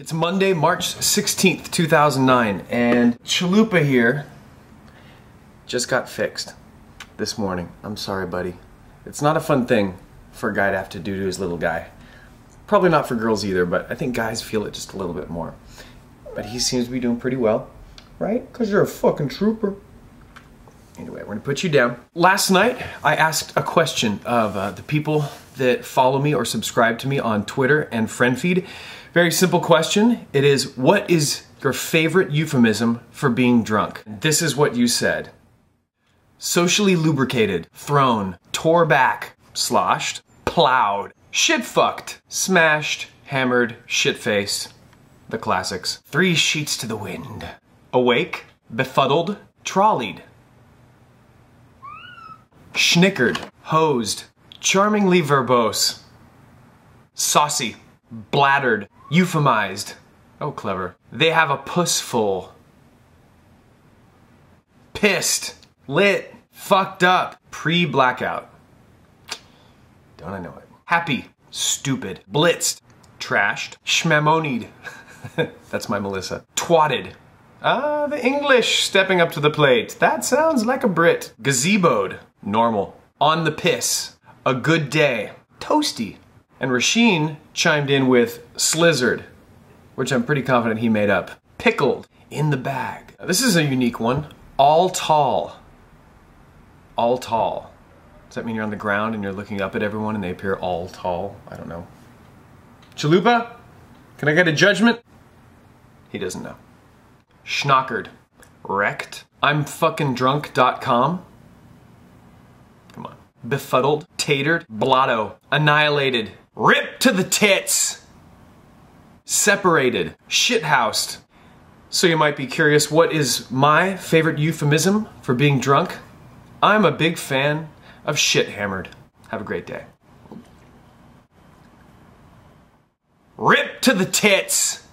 It's Monday, March 16th, 2009, and Chalupa here just got fixed this morning. I'm sorry, buddy. It's not a fun thing for a guy to have to do to his little guy. Probably not for girls either, but I think guys feel it just a little bit more. But he seems to be doing pretty well, right? Because you're a fucking trooper. Anyway, we're gonna put you down. Last night, I asked a question of uh, the people that follow me or subscribe to me on Twitter and FriendFeed. Very simple question. It is, what is your favorite euphemism for being drunk? This is what you said. Socially lubricated, thrown, tore back, sloshed, plowed, shit fucked, smashed, hammered, shit faced. The classics. Three sheets to the wind. Awake, befuddled, trolleyed. Schnickered, hosed, charmingly verbose. Saucy, bladdered, euphemized. Oh, clever. They have a puss full. Pissed, lit, fucked up, pre blackout. Don't I know it? Happy, stupid, blitzed, trashed, schmamonied. That's my Melissa. Twatted. Ah, the English stepping up to the plate. That sounds like a Brit. Gazeboed. Normal. On the piss. A good day. Toasty. And Rasheen chimed in with slizzard, which I'm pretty confident he made up. Pickled. In the bag. This is a unique one. All tall. All tall. Does that mean you're on the ground and you're looking up at everyone and they appear all tall? I don't know. Chalupa? Can I get a judgment? He doesn't know. Schnockered. Wrecked. I'm fucking drunk.com. Befuddled. Tatered. Blotto. Annihilated. Ripped to the tits. Separated. Shithoused. So you might be curious, what is my favorite euphemism for being drunk? I'm a big fan of shit hammered. Have a great day. Rip to the tits!